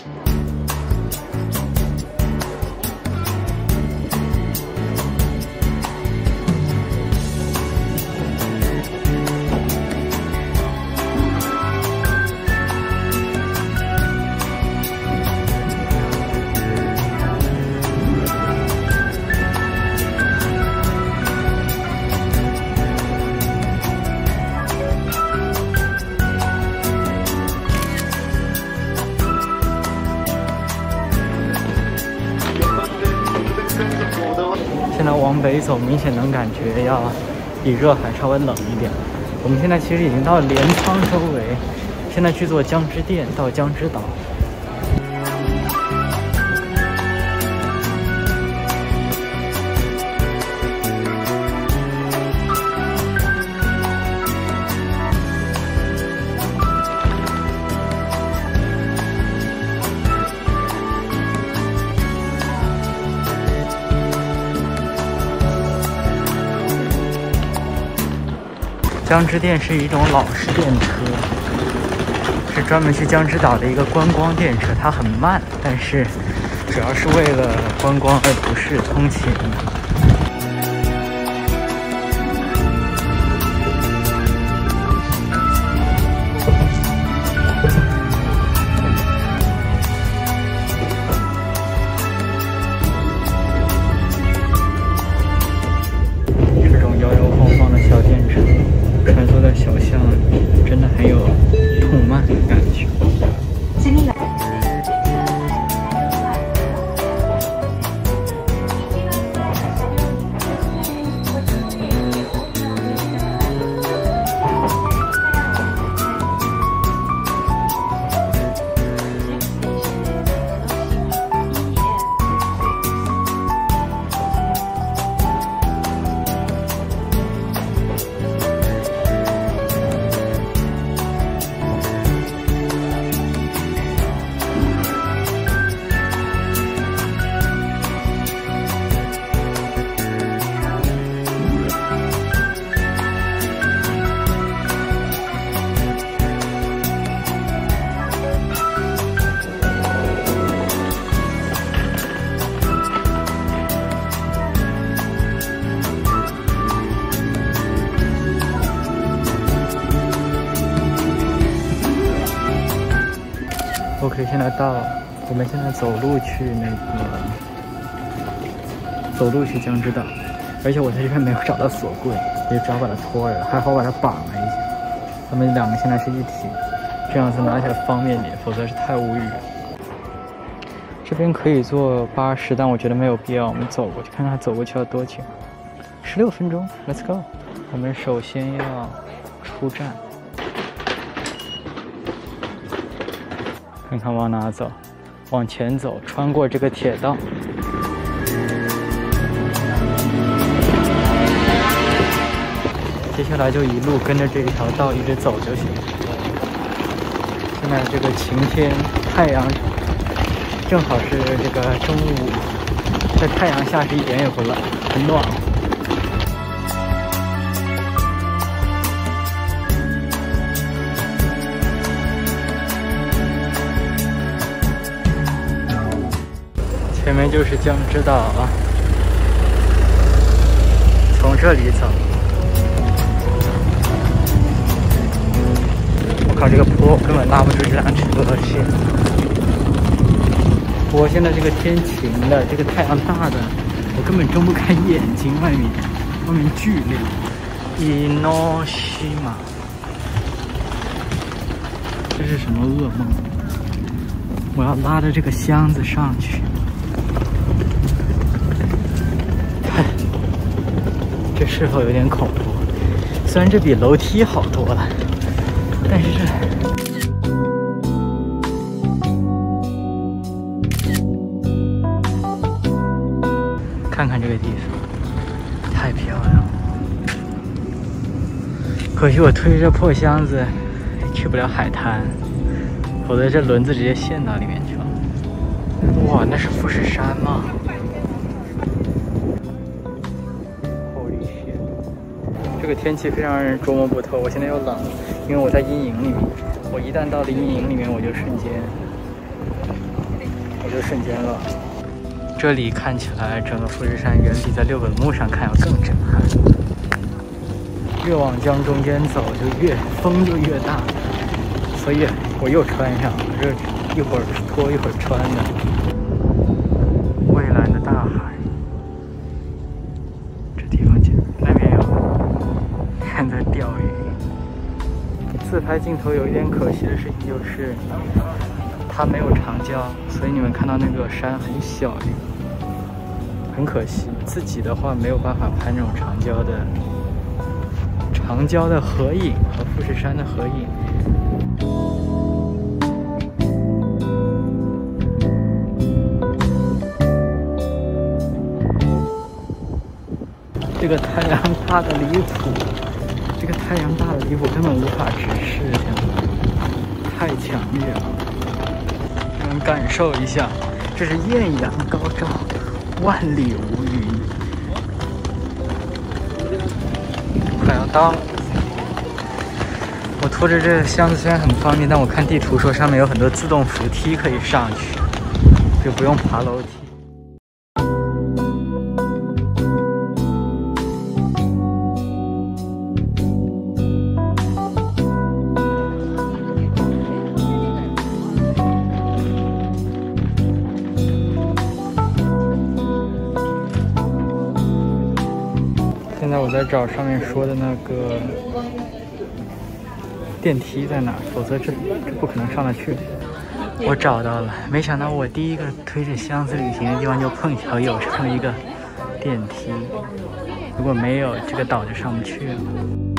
现明显能感觉要比热海稍微冷一点。我们现在其实已经到镰仓周围，现在去坐江之电到江之岛。江之电是一种老式电车，是专门去江之岛的一个观光电车。它很慢，但是主要是为了观光，而不是通勤。OK，现在到，我们现在走路去那个，走路去江之岛，而且我在这边没有找到锁柜，也只好把它拖着，还好我把它绑了一下。它们两个现在是一体，这样子拿起来方便点，否则是太无语。这边可以坐巴士，但我觉得没有必要，我们走过去看看它走过去要多久。十六分钟，Let's go。我们首先要出站。看看往哪走，往前走，穿过这个铁道。接下来就一路跟着这一条道一直走就行。现在这个晴天，太阳正好是这个中午，在太阳下是一点也不冷，很暖和。面就是江之岛啊，从这里走。我靠，这个坡根本拉不住这辆车线。我现在这个天晴的，这个太阳大的，我根本睁不开眼睛，外面外面巨亮。伊诺西马，这是什么噩梦？我要拉着这个箱子上去。这是否有点恐怖？虽然这比楼梯好多了，但是这……看看这个地方，太漂亮了。可惜我推着破箱子去不了海滩，否则这轮子直接陷到里面去了。哇，那是富士山吗？个天气非常让人捉摸不透。我现在又冷，因为我在阴影里面。我一旦到了阴影里面，我就瞬间我就瞬间了。这里看起来整个富士山远比在六本木上看要更震撼。越往江中间走，就越风就越大，所以我又穿上，这一会儿脱一会儿穿的。镜头有一点可惜的事情就是，它没有长焦，所以你们看到那个山很小，很可惜。自己的话没有办法拍那种长焦的。长焦的合影和富士山的合影，这个太阳大的离谱，个太阳大的离谱，根本无法直视，太强烈了。你们感受一下，这是艳阳高照，万里无云。快要到了，我拖着这个箱子虽然很方便，但我看地图说上面有很多自动扶梯可以上去，就不用爬楼梯。我在找上面说的那个电梯在哪，否则这这不可能上得去。我找到了，没想到我第一个推着箱子旅行的地方就碰巧有这么一个电梯，如果没有，这个岛就上不去了。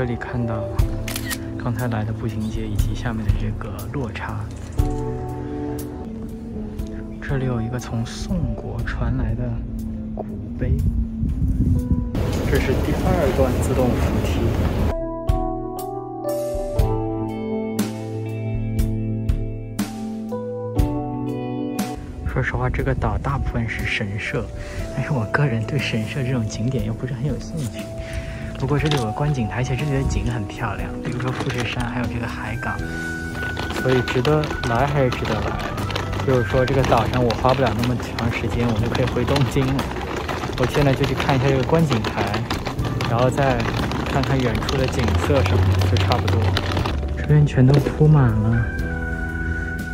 这里看到刚才来的步行街以及下面的这个落差。这里有一个从宋国传来的古碑，这是第二段自动扶梯。说实话，这个岛大部分是神社，但是我个人对神社这种景点又不是很有兴趣。不过这里有个观景台，而且这里的景很漂亮，比如说富士山，还有这个海港，所以值得来还是值得来。就是说这个岛上我花不了那么长时间，我就可以回东京了。我现在就去看一下这个观景台，然后再看看远处的景色什么的，就差不多。这边全都铺满了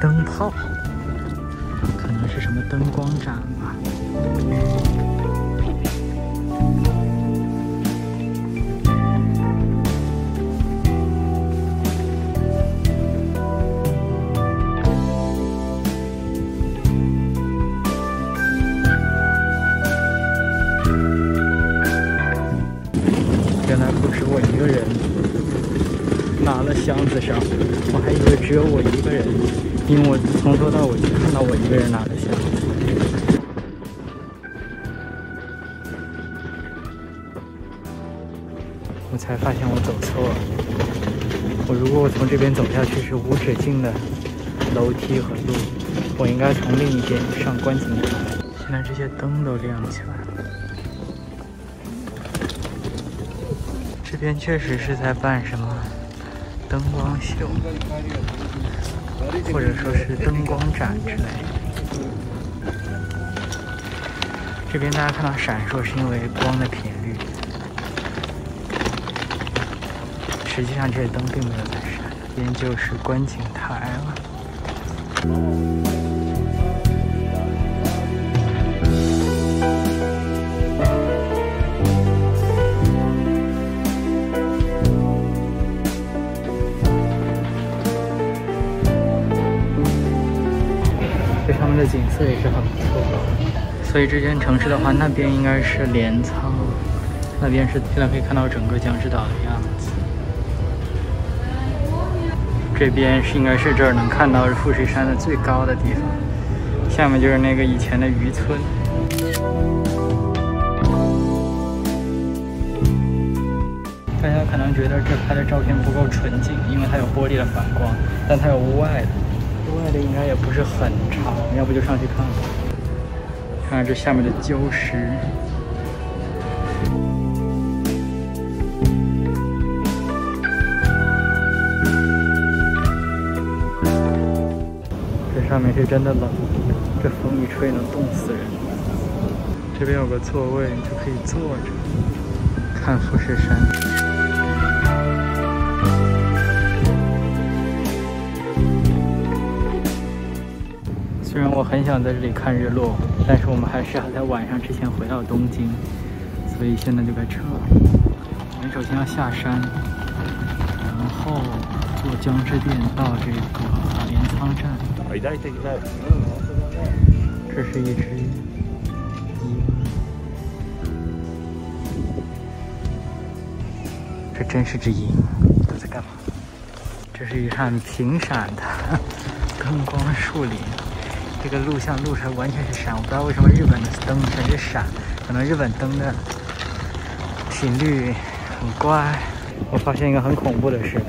灯泡，可能是什么灯光展吧。箱子上，我还以为只有我一个人，因为我从头到尾就看到我一个人拿的箱子。我才发现我走错了。我如果我从这边走下去是无止境的楼梯和路，我应该从另一边上观景台。现在这些灯都亮起来了。这边确实是在办什么？灯光秀，或者说是灯光展之类。这边大家看到闪烁，是因为光的频率。实际上这些灯并没有在闪。这边就是观景台了。的景色也是很不错，所以这间城市的话，那边应该是镰仓，那边是现在可以看到整个江之岛的样子。这边是应该是这儿能看到富士山的最高的地方，下面就是那个以前的渔村。大家可能觉得这拍的照片不够纯净，因为它有玻璃的反光，但它有屋外的，屋外的应该也不是很长，要不就上去看看。看看这下面的礁石。这上面是真的冷，这风一吹能冻死人。这边有个座位，就可以坐着看富士山。虽然我很想在这里看日落，但是我们还是要在晚上之前回到东京，所以现在就该撤了。我们首先要下山，然后坐江之电到这个镰仓站。这是一只鹰，这真是只鹰，它在干嘛？这是一扇平闪的 灯光树林，这个录像录出来完全是闪，我不知道为什么日本的灯全是闪，可能日本灯的频率很怪。我发现一个很恐怖的事，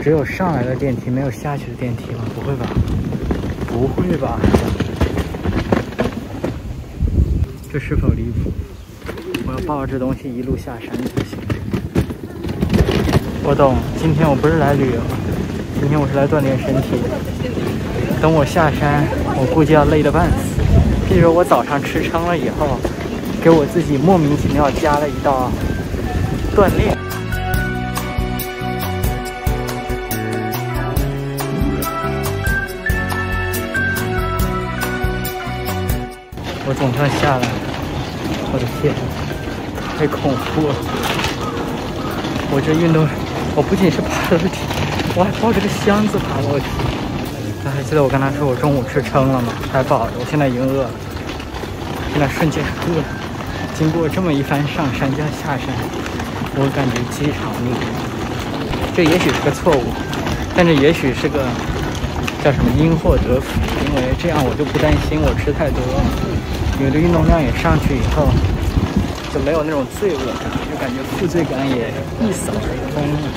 只有上来的电梯，没有下去的电梯吗？不会吧？不会吧？这是否离谱？我要抱着这东西一路下山才行。我懂，今天我不是来旅游，今天我是来锻炼身体。等我下山，我估计要累得半死。譬如我早上吃撑了以后，给我自己莫名其妙加了一道锻炼。我总算下来了，我的天，太恐怖了！我这运动，我不仅是爬楼梯，我还抱着个箱子爬楼梯。还记得我跟他说我中午吃撑了吗？还抱着，我现在已经饿了，现在瞬间饿了。经过这么一番上山加下山，我感觉饥肠辘辘。这也许是个错误，但这也许是个叫什么因祸得福，因为这样我就不担心我吃太多了。有的运动量也上去以后，就没有那种罪恶感，就感觉负罪感也一扫而空了。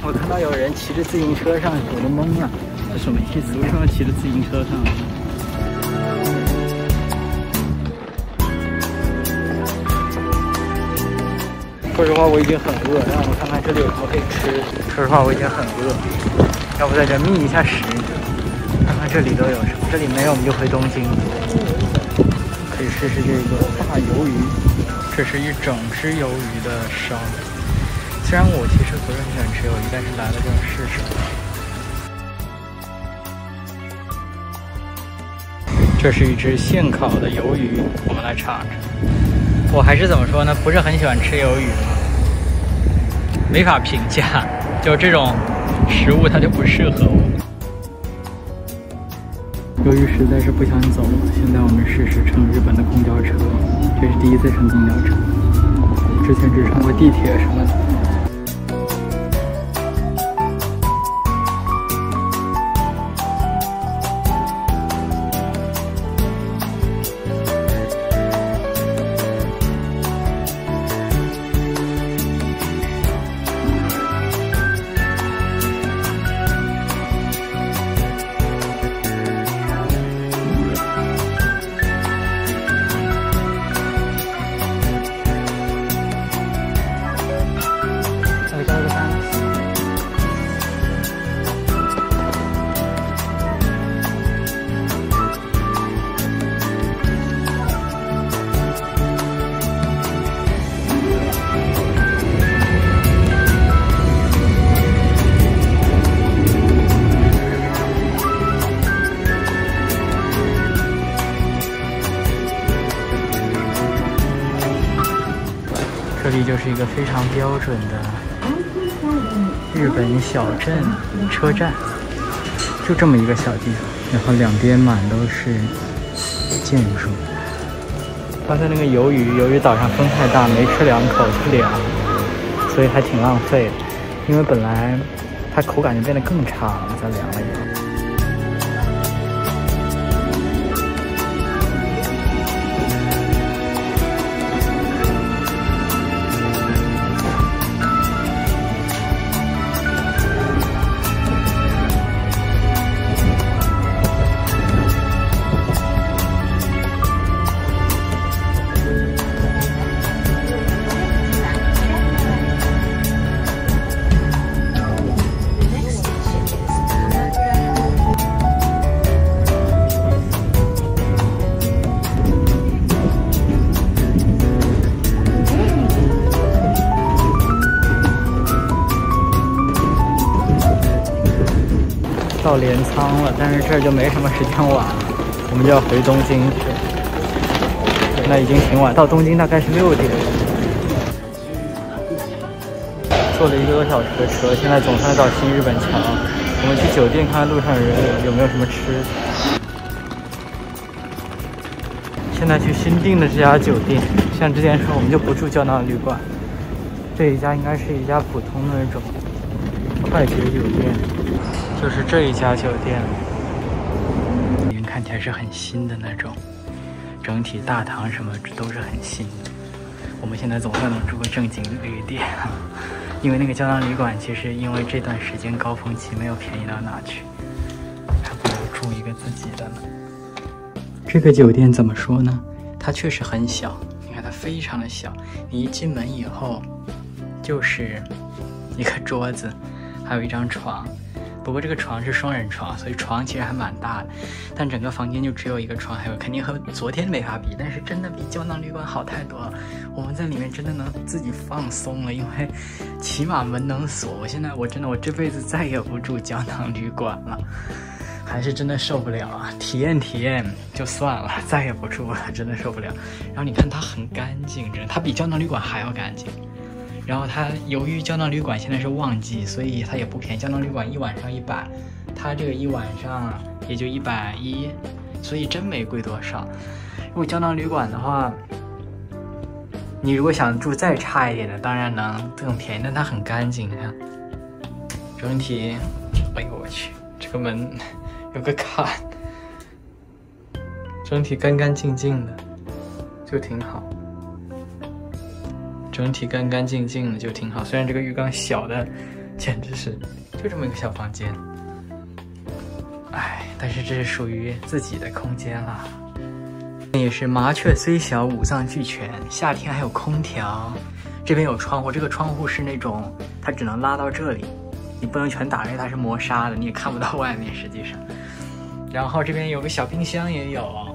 我看到有人骑着自行车上，我都懵了，这什么意思？为什么要骑着自行车上？说实话，我已经很饿，让我看看这里有什么可以吃。说实话，我已经很饿，要不在这觅一下食，看看这里都有什么。这里没有，我们就回东京。可以试试这个大鱿鱼，这是一整只鱿鱼的烧。虽然我其实不是很喜欢吃鱿鱼，但是来了就要试试。这是一只现烤的鱿鱼，我们来尝尝。我还是怎么说呢？不是很喜欢吃鱿鱼，没法评价。就这种食物，它就不适合我。由于实在是不想走了，现在我们试试乘日本的公交车。这是第一次乘公交车，之前只乘过地铁什么的。一个非常标准的日本小镇车站，就这么一个小地方，然后两边满都是建筑。刚才那个鱿鱼，由于早上风太大，没吃两口就凉，所以还挺浪费。因为本来它口感就变得更差了，再凉了以后。到镰仓了，但是这儿就没什么时间玩了，我们就要回东京去。现在已经挺晚，到东京大概是六点。坐了一个多小时的车，现在总算到新日本桥。我们去酒店看看路上人有没有什么吃。现在去新订的这家酒店，像之前说，我们就不住胶囊旅馆。这一家应该是一家普通的那种快捷酒店，就是这一家酒店，里面看起来是很新的那种，整体大堂什么都是很新的。我们现在总算能住个正经旅店，因为那个胶囊旅馆其实因为这段时间高峰期没有便宜到哪去，还不如住一个自己的呢。这个酒店怎么说呢？它确实很小，你看它非常的小，你一进门以后。就是一个桌子，还有一张床。不过这个床是双人床，所以床其实还蛮大的。但整个房间就只有一个床，还有肯定和昨天没法比，但是真的比胶囊旅馆好太多了。我们在里面真的能自己放松了，因为起码门能锁。我现在我真的我这辈子再也不住胶囊旅馆了，还是真的受不了啊！体验体验就算了，再也不住了，真的受不了。然后你看它很干净，真的，它比胶囊旅馆还要干净。然后它由于胶囊旅馆现在是旺季，所以它也不便宜。胶囊旅馆一晚上一百，它这个一晚上也就一百一，所以真没贵多少。如果胶囊旅馆的话，你如果想住再差一点的，当然能更便宜，但它很干净，你看，整体，哎呦我去，这个门有个坎，整体干干净净的，就挺好。整体干干净净的就挺好，虽然这个浴缸小的，简直是就这么一个小房间，哎，但是这是属于自己的空间啦。也是麻雀虽小，五脏俱全，夏天还有空调，这边有窗户，这个窗户是那种它只能拉到这里，你不能全打开，它是磨砂的，你也看不到外面实际上。然后这边有个小冰箱也有。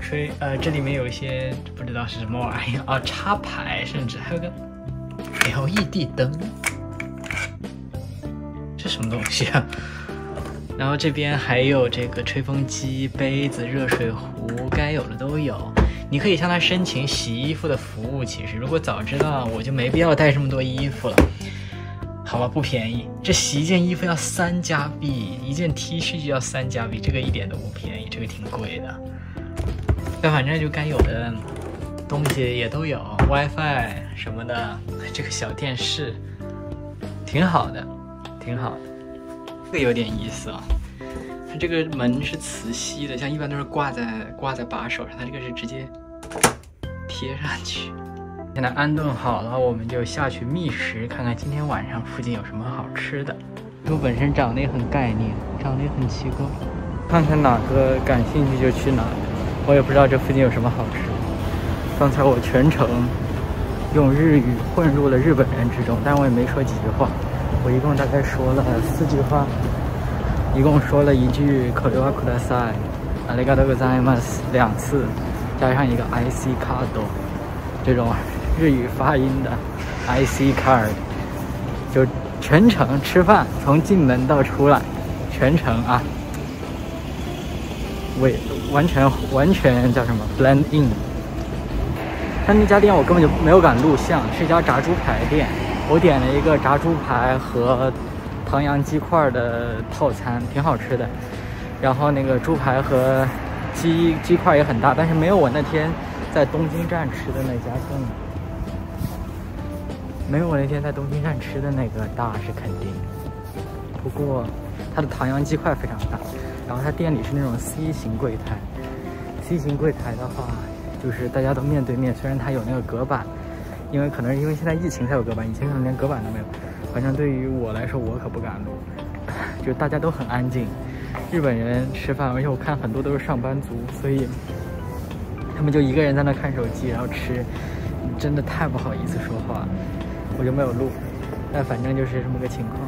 吹呃，这里面有一些不知道是什么玩意儿啊，插排，甚至还有个 LED 灯，这什么东西？啊？然后这边还有这个吹风机、杯子、热水壶，该有的都有。你可以向他申请洗衣服的服务。其实如果早知道，我就没必要带这么多衣服了。好吧，不便宜，这洗一件衣服要三加币，一件 T 恤就要三加币，这个一点都不便宜，这个挺贵的。但反正就该有的东西也都有，WiFi 什么的，这个小电视挺好的，挺好的。这个有点意思啊，它这个门是磁吸的，像一般都是挂在挂在把手上，它这个是直接贴上去。现在安顿好了，我们就下去觅食，看看今天晚上附近有什么好吃的。我本身长得也很概念，长得也很奇怪，看看哪个感兴趣就去哪。我也不知道这附近有什么好吃。刚才我全程用日语混入了日本人之中，但我也没说几句话。我一共大概说了四句话，一共说了一句“可留阿库达塞”，阿里嘎多ございます两次，加上一个 “IC card”，这种日语发音的 “IC card”，就全程吃饭，从进门到出来，全程啊。 喂，完全完全叫什么 blend in。但那家店我根本就没有敢录像，是一家炸猪排店。我点了一个炸猪排和唐扬鸡块的套餐，挺好吃的。然后那个猪排和鸡鸡块也很大，但是没有我那天在东京站吃的那家更，没有我那天在东京站吃的那个大是肯定。不过它的唐扬鸡块非常大。然后它店里是那种 C 型柜台，C 型柜台的话，就是大家都面对面。虽然它有那个隔板，因为可能是因为现在疫情才有隔板，以前可能连隔板都没有。反正对于我来说，我可不敢录，就大家都很安静。日本人吃饭，而且我看很多都是上班族，所以他们就一个人在那看手机，然后吃，真的太不好意思说话，我就没有录。但反正就是这么个情况。